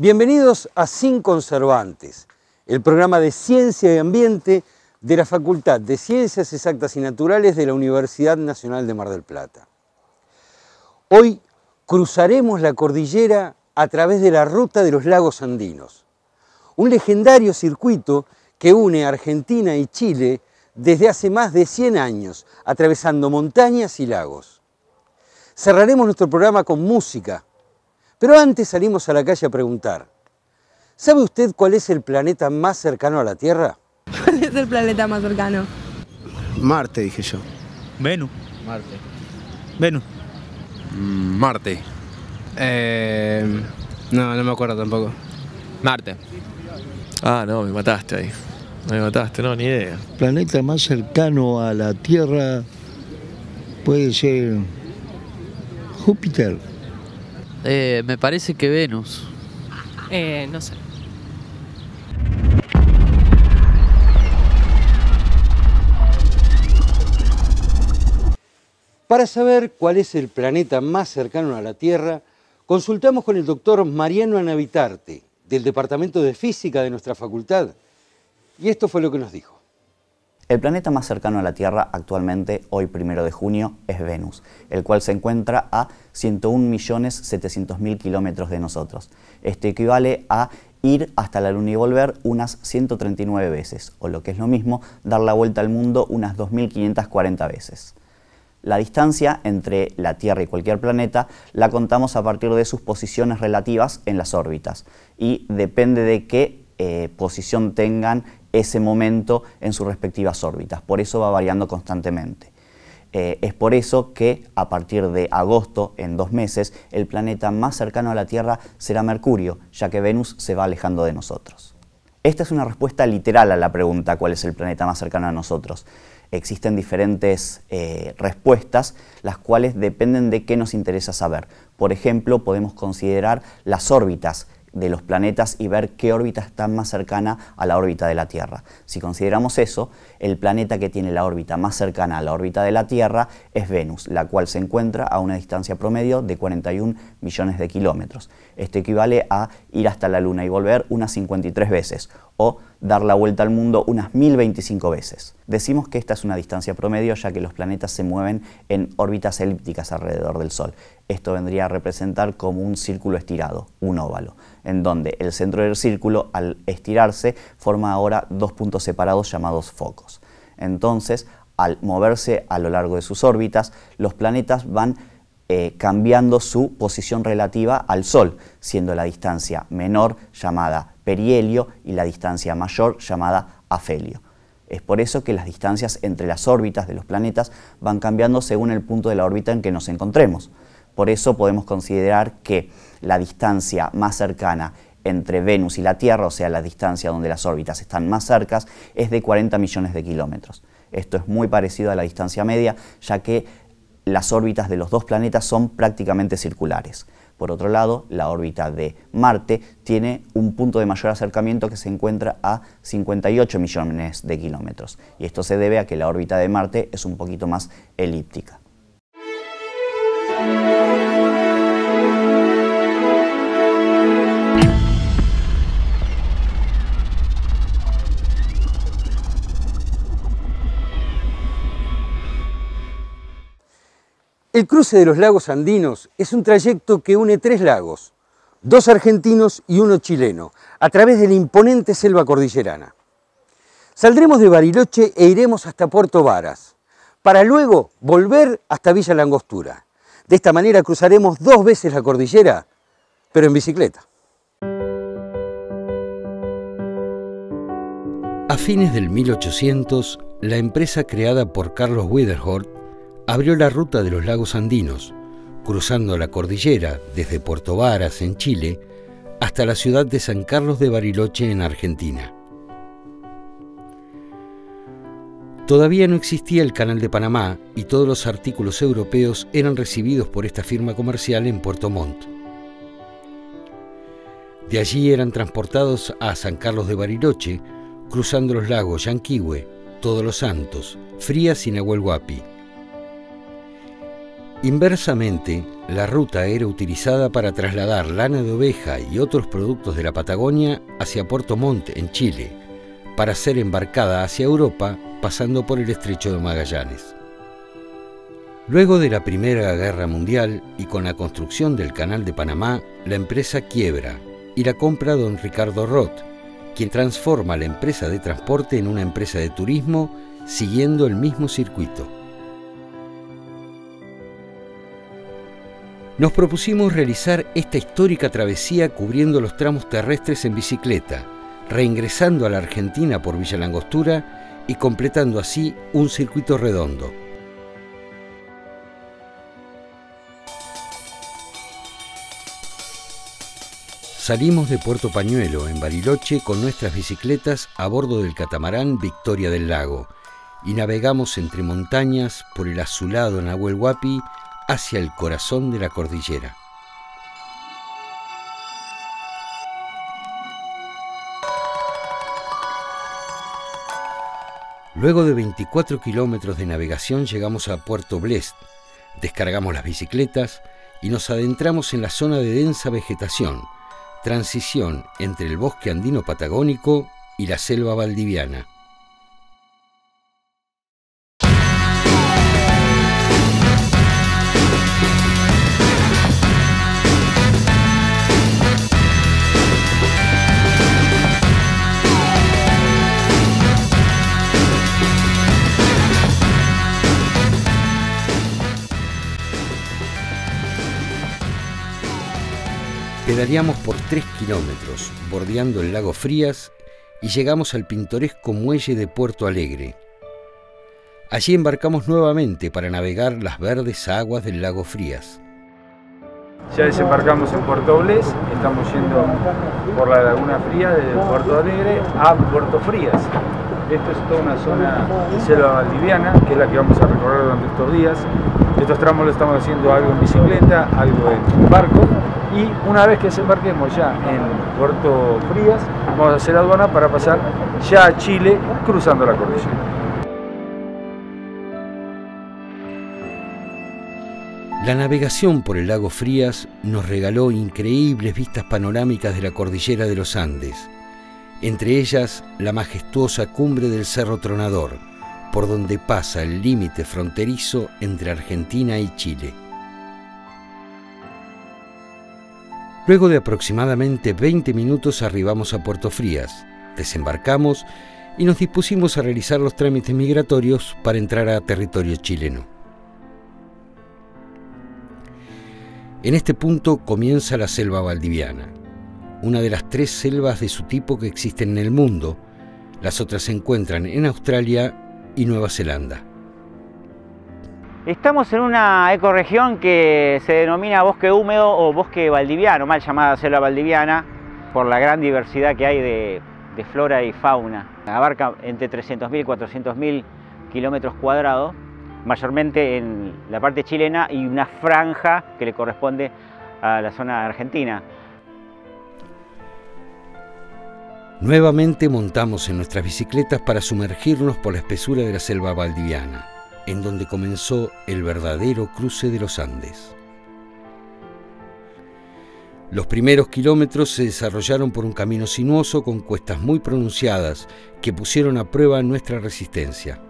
Bienvenidos a Sin Conservantes, el programa de Ciencia y Ambiente de la Facultad de Ciencias Exactas y Naturales de la Universidad Nacional de Mar del Plata. Hoy cruzaremos la cordillera a través de la ruta de los lagos andinos, un legendario circuito que une Argentina y Chile desde hace más de 100 años, atravesando montañas y lagos. Cerraremos nuestro programa con música, pero antes salimos a la calle a preguntar, ¿sabe usted cuál es el planeta más cercano a la Tierra? ¿Cuál es el planeta más cercano? Marte, dije yo. Venus. Marte. Venus. Mm, Marte. Eh, no, no me acuerdo tampoco. Marte. Ah, no, me mataste ahí. Me mataste, no, ni idea. planeta más cercano a la Tierra puede ser Júpiter. Eh, me parece que Venus. Eh, no sé. Para saber cuál es el planeta más cercano a la Tierra, consultamos con el doctor Mariano Anavitarte, del Departamento de Física de nuestra facultad, y esto fue lo que nos dijo. El planeta más cercano a la Tierra actualmente, hoy primero de junio, es Venus, el cual se encuentra a 101.700.000 kilómetros de nosotros. Esto equivale a ir hasta la Luna y volver unas 139 veces, o lo que es lo mismo, dar la vuelta al mundo unas 2.540 veces. La distancia entre la Tierra y cualquier planeta la contamos a partir de sus posiciones relativas en las órbitas y depende de qué eh, posición tengan ese momento en sus respectivas órbitas. Por eso va variando constantemente. Eh, es por eso que a partir de agosto, en dos meses, el planeta más cercano a la Tierra será Mercurio, ya que Venus se va alejando de nosotros. Esta es una respuesta literal a la pregunta ¿cuál es el planeta más cercano a nosotros? Existen diferentes eh, respuestas, las cuales dependen de qué nos interesa saber. Por ejemplo, podemos considerar las órbitas de los planetas y ver qué órbita está más cercana a la órbita de la Tierra. Si consideramos eso, el planeta que tiene la órbita más cercana a la órbita de la Tierra es Venus, la cual se encuentra a una distancia promedio de 41 millones de kilómetros. Esto equivale a ir hasta la Luna y volver unas 53 veces, o dar la vuelta al mundo unas 1025 veces. Decimos que esta es una distancia promedio ya que los planetas se mueven en órbitas elípticas alrededor del Sol. Esto vendría a representar como un círculo estirado, un óvalo, en donde el centro del círculo al estirarse forma ahora dos puntos separados llamados focos. Entonces, al moverse a lo largo de sus órbitas, los planetas van eh, cambiando su posición relativa al Sol, siendo la distancia menor llamada perihelio y la distancia mayor llamada afelio. Es por eso que las distancias entre las órbitas de los planetas van cambiando según el punto de la órbita en que nos encontremos. Por eso podemos considerar que la distancia más cercana entre Venus y la Tierra, o sea, la distancia donde las órbitas están más cercas, es de 40 millones de kilómetros. Esto es muy parecido a la distancia media, ya que las órbitas de los dos planetas son prácticamente circulares. Por otro lado, la órbita de Marte tiene un punto de mayor acercamiento que se encuentra a 58 millones de kilómetros. Y esto se debe a que la órbita de Marte es un poquito más elíptica. El cruce de los lagos andinos es un trayecto que une tres lagos, dos argentinos y uno chileno, a través de la imponente selva cordillerana. Saldremos de Bariloche e iremos hasta Puerto Varas, para luego volver hasta Villa Langostura. De esta manera cruzaremos dos veces la cordillera, pero en bicicleta. A fines del 1800, la empresa creada por Carlos Widerhort abrió la ruta de los lagos andinos, cruzando la cordillera desde Puerto Varas, en Chile, hasta la ciudad de San Carlos de Bariloche, en Argentina. Todavía no existía el Canal de Panamá y todos los artículos europeos eran recibidos por esta firma comercial en Puerto Montt. De allí eran transportados a San Carlos de Bariloche, cruzando los lagos Yanquihue, Todos los Santos, Frías y Nahuel Huapi. Inversamente, la ruta era utilizada para trasladar lana de oveja y otros productos de la Patagonia hacia Puerto Montt, en Chile, para ser embarcada hacia Europa pasando por el estrecho de Magallanes. Luego de la Primera Guerra Mundial y con la construcción del Canal de Panamá, la empresa quiebra y la compra don Ricardo Roth, quien transforma la empresa de transporte en una empresa de turismo siguiendo el mismo circuito. Nos propusimos realizar esta histórica travesía cubriendo los tramos terrestres en bicicleta, reingresando a la Argentina por Villa Langostura y completando así un circuito redondo. Salimos de Puerto Pañuelo, en Bariloche, con nuestras bicicletas a bordo del catamarán Victoria del Lago y navegamos entre montañas por el azulado Nahuel Huapi hacia el corazón de la cordillera. Luego de 24 kilómetros de navegación llegamos a Puerto Blest, descargamos las bicicletas y nos adentramos en la zona de densa vegetación, transición entre el bosque andino patagónico y la selva valdiviana. Pedaleamos por 3 kilómetros, bordeando el lago Frías, y llegamos al pintoresco muelle de Puerto Alegre. Allí embarcamos nuevamente para navegar las verdes aguas del lago Frías. Ya desembarcamos en Puerto Bles, estamos yendo por la Laguna Fría de Puerto Alegre a Puerto Frías. Esto es toda una zona de selva valdiviana, que es la que vamos a recorrer durante estos días. Estos tramos lo estamos haciendo algo en bicicleta, algo en barco y una vez que desembarquemos ya en Puerto Frías, vamos a hacer aduana para pasar ya a Chile cruzando la cordillera. La navegación por el lago Frías nos regaló increíbles vistas panorámicas de la cordillera de los Andes, entre ellas la majestuosa cumbre del Cerro Tronador, por donde pasa el límite fronterizo entre Argentina y Chile. Luego de aproximadamente 20 minutos arribamos a Puerto Frías, desembarcamos y nos dispusimos a realizar los trámites migratorios para entrar a territorio chileno. En este punto comienza la selva valdiviana, una de las tres selvas de su tipo que existen en el mundo. Las otras se encuentran en Australia y Nueva Zelanda. Estamos en una ecorregión que se denomina bosque húmedo o bosque valdiviano, mal llamada selva valdiviana, por la gran diversidad que hay de, flora y fauna. Abarca entre 300.000 y 400.000 kilómetros cuadrados, mayormente en la parte chilena y una franja que le corresponde a la zona argentina. Nuevamente montamos en nuestras bicicletas para sumergirnos por la espesura de la selva valdiviana en donde comenzó el verdadero cruce de los Andes. Los primeros kilómetros se desarrollaron por un camino sinuoso con cuestas muy pronunciadas que pusieron a prueba nuestra resistencia.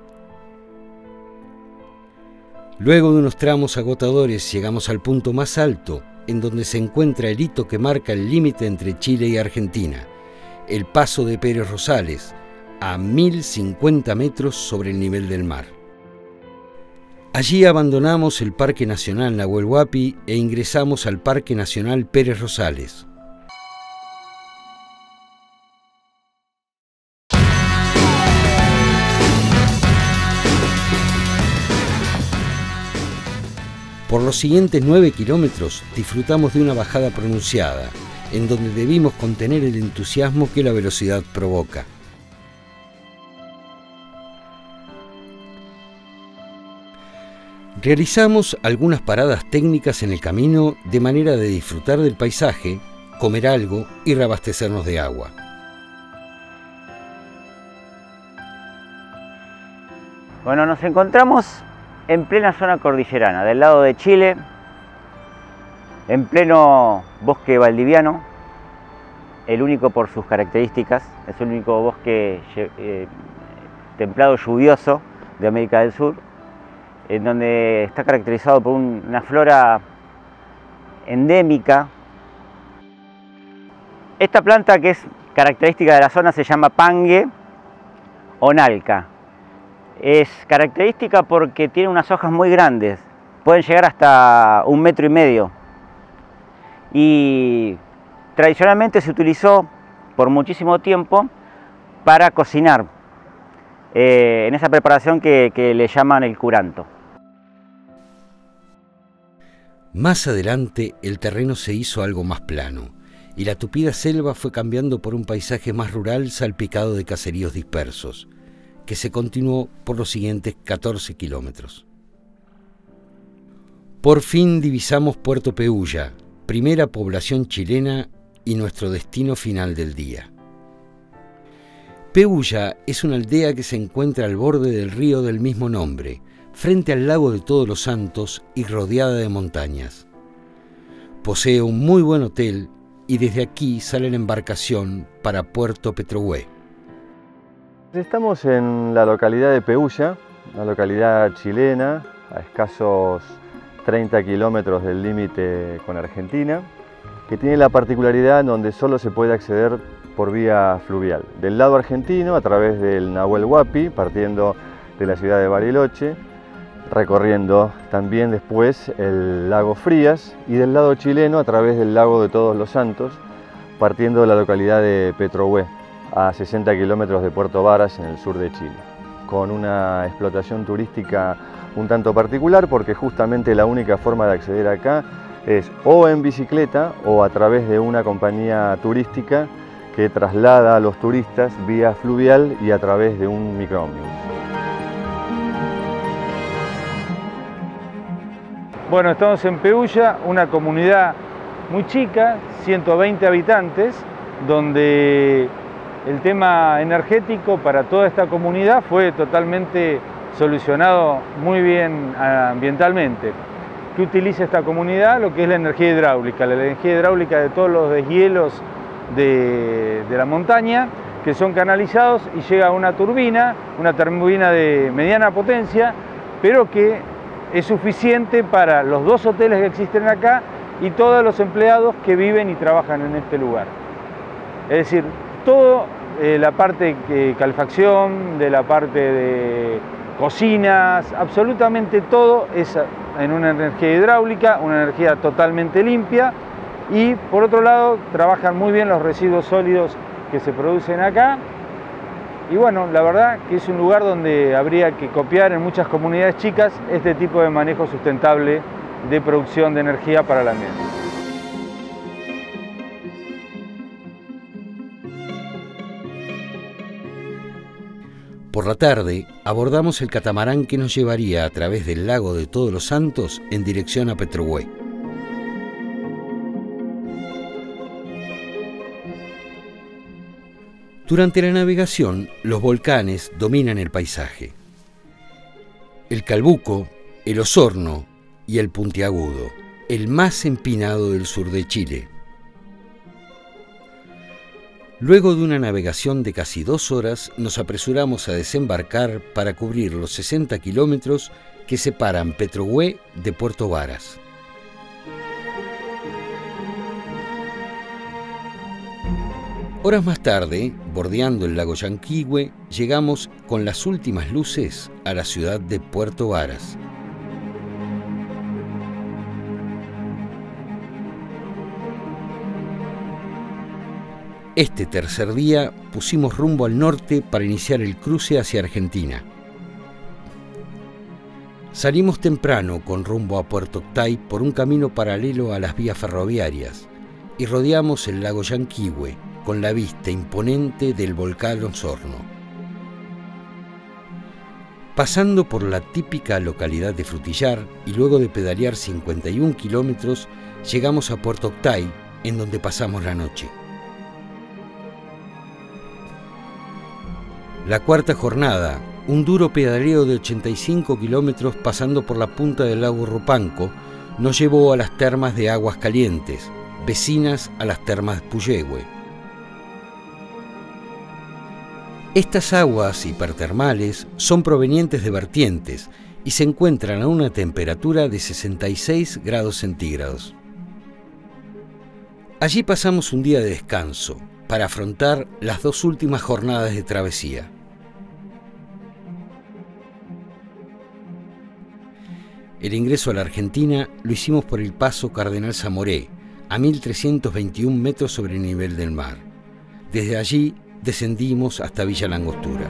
Luego de unos tramos agotadores llegamos al punto más alto, en donde se encuentra el hito que marca el límite entre Chile y Argentina, el paso de Pérez Rosales, a 1050 metros sobre el nivel del mar. Allí abandonamos el Parque Nacional Nahuel Huapi e ingresamos al Parque Nacional Pérez Rosales. Por los siguientes nueve kilómetros disfrutamos de una bajada pronunciada, en donde debimos contener el entusiasmo que la velocidad provoca. Realizamos algunas paradas técnicas en el camino de manera de disfrutar del paisaje, comer algo y reabastecernos de agua. Bueno, nos encontramos en plena zona cordillerana, del lado de Chile, en pleno bosque valdiviano, el único por sus características, es el único bosque eh, templado lluvioso de América del Sur, en donde está caracterizado por una flora endémica. Esta planta que es característica de la zona se llama pangue o nalca. Es característica porque tiene unas hojas muy grandes, pueden llegar hasta un metro y medio. Y tradicionalmente se utilizó por muchísimo tiempo para cocinar, eh, en esa preparación que, que le llaman el curanto. Más adelante el terreno se hizo algo más plano y la tupida selva fue cambiando por un paisaje más rural salpicado de caseríos dispersos, que se continuó por los siguientes 14 kilómetros. Por fin divisamos Puerto Peúlla, primera población chilena y nuestro destino final del día. Peúlla es una aldea que se encuentra al borde del río del mismo nombre, frente al lago de Todos los Santos y rodeada de montañas. Posee un muy buen hotel y desde aquí sale la embarcación para Puerto Petrohue. Estamos en la localidad de Peúlla, una localidad chilena a escasos 30 kilómetros del límite con Argentina, que tiene la particularidad donde solo se puede acceder por vía fluvial. Del lado argentino, a través del Nahuel Huapi, partiendo de la ciudad de Bariloche, recorriendo también después el lago Frías y del lado chileno a través del lago de Todos los Santos, partiendo de la localidad de Petrohue, a 60 kilómetros de Puerto Varas en el sur de Chile, con una explotación turística un tanto particular porque justamente la única forma de acceder acá es o en bicicleta o a través de una compañía turística que traslada a los turistas vía fluvial y a través de un microómnibus. Bueno, estamos en Peúlla, una comunidad muy chica, 120 habitantes, donde el tema energético para toda esta comunidad fue totalmente solucionado muy bien ambientalmente. ¿Qué utiliza esta comunidad? Lo que es la energía hidráulica, la energía hidráulica de todos los deshielos de, de la montaña que son canalizados y llega a una turbina, una turbina de mediana potencia, pero que es suficiente para los dos hoteles que existen acá y todos los empleados que viven y trabajan en este lugar. Es decir, toda eh, la parte de calefacción, de la parte de cocinas, absolutamente todo es en una energía hidráulica, una energía totalmente limpia y por otro lado trabajan muy bien los residuos sólidos que se producen acá y bueno, la verdad que es un lugar donde habría que copiar en muchas comunidades chicas este tipo de manejo sustentable de producción de energía para el ambiente. Por la tarde abordamos el catamarán que nos llevaría a través del lago de Todos los Santos en dirección a Petrohue. Durante la navegación, los volcanes dominan el paisaje. El Calbuco, el Osorno y el Puntiagudo, el más empinado del sur de Chile. Luego de una navegación de casi dos horas, nos apresuramos a desembarcar para cubrir los 60 kilómetros que separan Petrohue de Puerto Varas. Horas más tarde, bordeando el lago Yanquihue, llegamos con las últimas luces a la ciudad de Puerto Varas. Este tercer día pusimos rumbo al norte para iniciar el cruce hacia Argentina. Salimos temprano con rumbo a Puerto Octay por un camino paralelo a las vías ferroviarias y rodeamos el lago Yanquihue con la vista imponente del volcán Osorno. Pasando por la típica localidad de Frutillar y luego de pedalear 51 kilómetros, llegamos a Puerto Octay, en donde pasamos la noche. La cuarta jornada, un duro pedaleo de 85 kilómetros pasando por la punta del lago Rupanco nos llevó a las termas de Aguas Calientes, vecinas a las termas Puyehue. Estas aguas hipertermales son provenientes de vertientes y se encuentran a una temperatura de 66 grados centígrados. Allí pasamos un día de descanso para afrontar las dos últimas jornadas de travesía. El ingreso a la Argentina lo hicimos por el paso Cardenal Zamoré, a 1321 metros sobre el nivel del mar. Desde allí descendimos hasta Villa Langostura.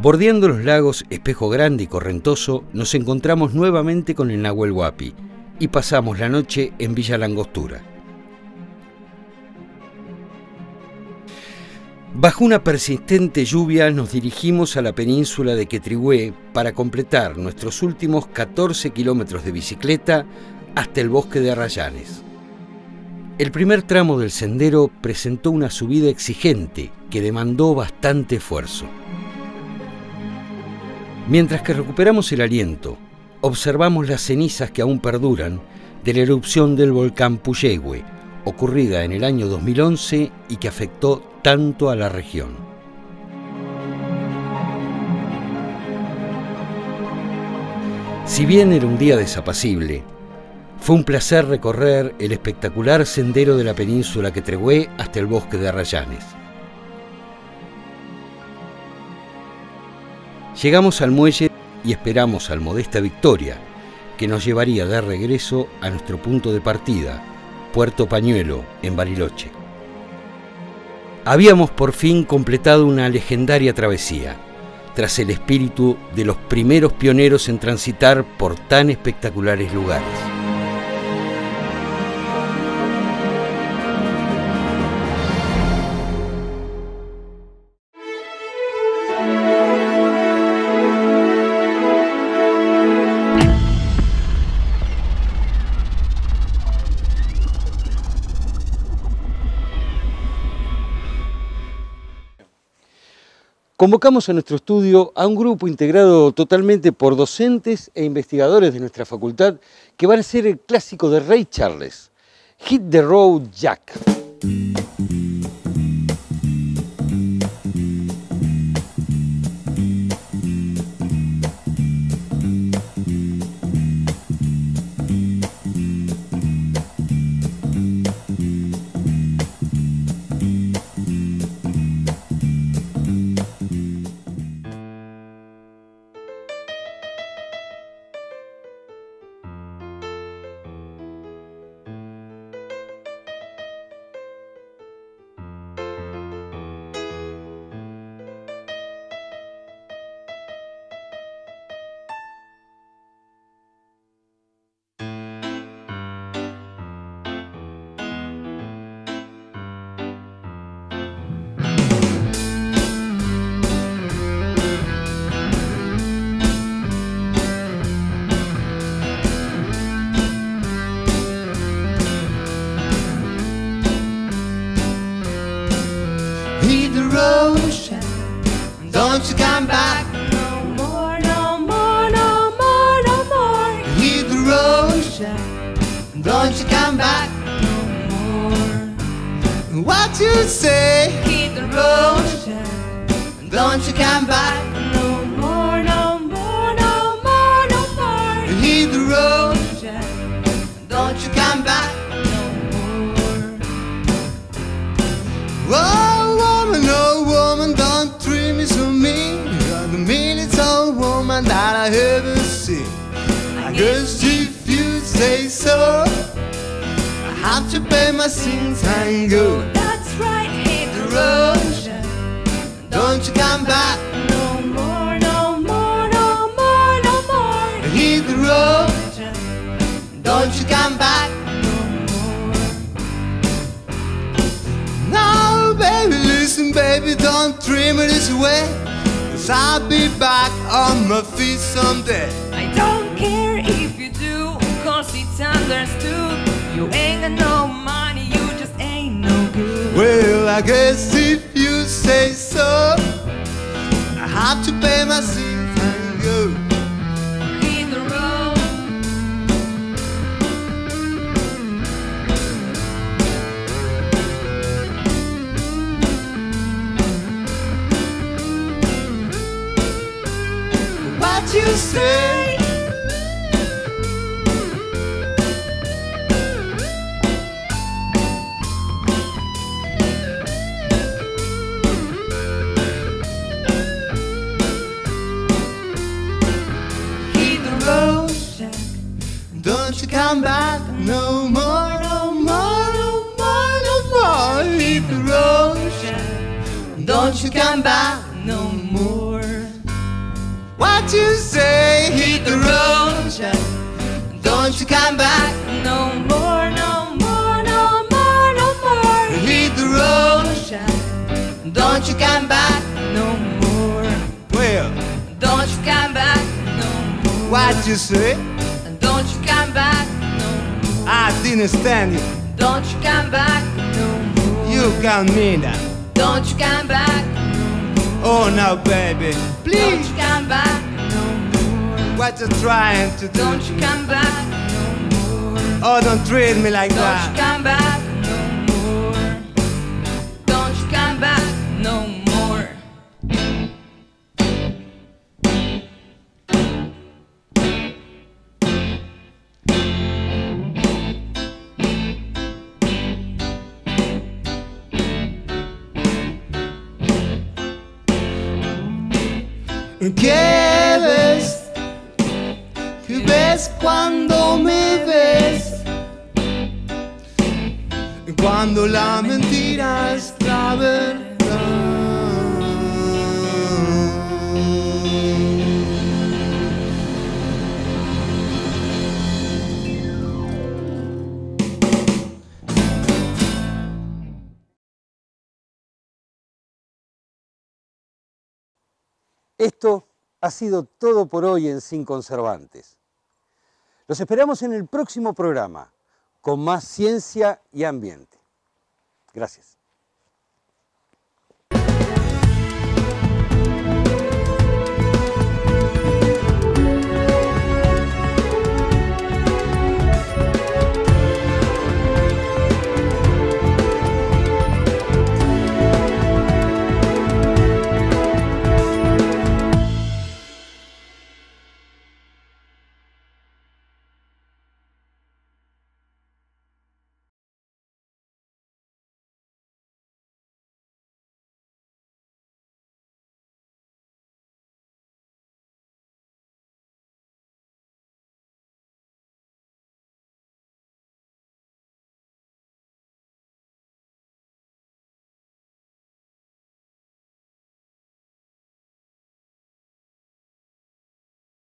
Bordeando los lagos Espejo Grande y Correntoso, nos encontramos nuevamente con el Nahuel Huapi y pasamos la noche en Villa Langostura. Bajo una persistente lluvia nos dirigimos a la península de Quetrihué para completar nuestros últimos 14 kilómetros de bicicleta hasta el bosque de Arrayanes. El primer tramo del sendero presentó una subida exigente que demandó bastante esfuerzo. Mientras que recuperamos el aliento, observamos las cenizas que aún perduran de la erupción del volcán Puyehue, ocurrida en el año 2011 y que afectó tanto a la región. Si bien era un día desapacible, fue un placer recorrer el espectacular sendero de la península Quetrehué hasta el bosque de Arrayanes. Llegamos al muelle y esperamos al Modesta Victoria, que nos llevaría de regreso a nuestro punto de partida, Puerto Pañuelo, en Bariloche. Habíamos por fin completado una legendaria travesía, tras el espíritu de los primeros pioneros en transitar por tan espectaculares lugares. Convocamos a nuestro estudio a un grupo integrado totalmente por docentes e investigadores de nuestra facultad que van a ser el clásico de Ray Charles, Hit the Road Jack. Don't you come back. No more, no more, no more, no more. Hit the road, Don't you come back. No more. What you say? Hit the road, Don't you come back. No more, no more, no more, no more. Hit the road, Don't you come back. Woman that I ever seen. I guess if you say so I have to pay my sins and go That's right, hit the road Don't you come back. No more, no more, no more, no more. Hit the road Don't you come back. No, baby, listen, baby, don't treat me this way. I'll be back on my feet someday. I don't care if you do, cause it's understood. You ain't got no money, you just ain't no good. Well, I guess if you say so, I have to pay my seat and go. You say? Hit the road. Don't you come back no more, no more, no more, no more. Hit the road, Jack. Don't you come back come back No more, no more, no more, no more. Hit the road, Jack. Don't you come back No more. Well, Don't you come back no more. what you say? Don't you come back no more. I didn't stand you. Don't you come back no more. You can't mean that. Don't you come back Oh no, baby. Please. Don't you come back no more. What you trying to do? Don't you come back. Oh, don't treat me like that. Don't you come back no more. Don't you come back no more. ¿Qué ves? ¿Qué ves cuando me Cuando la mentira. Esto ha sido todo por hoy en Sin Conservantes. Los esperamos en el próximo programa con más ciencia y ambiente. Gracias.